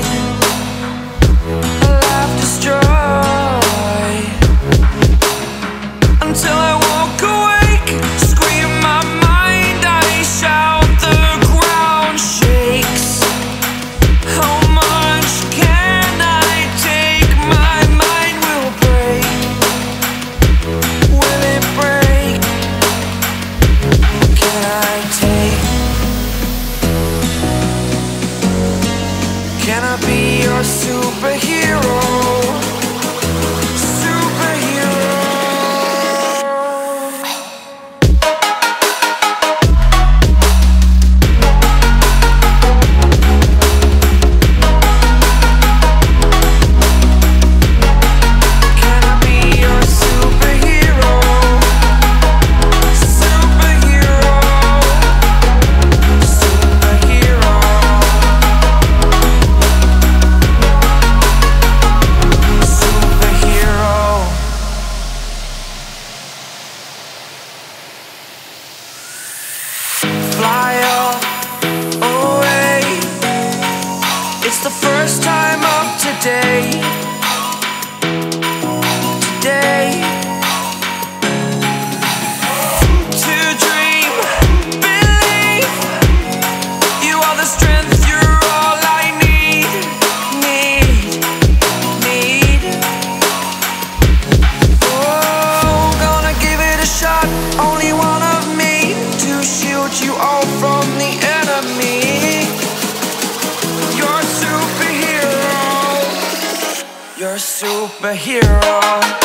fight be your superhero. first time up today. superhero.